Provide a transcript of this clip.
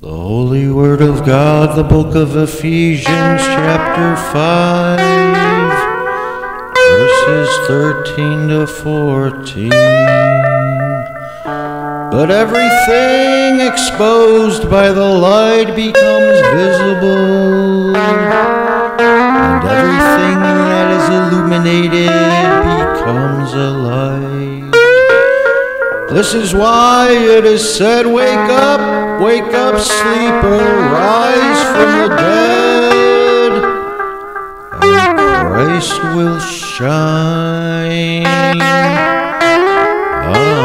The Holy Word of God, the book of Ephesians, chapter 5, verses 13 to 14. But everything exposed by the light becomes visible, and everything that is illuminated becomes a light. This is why it is said, Wake up, wake up, sleeper, rise from the dead, and Christ will shine. Ah.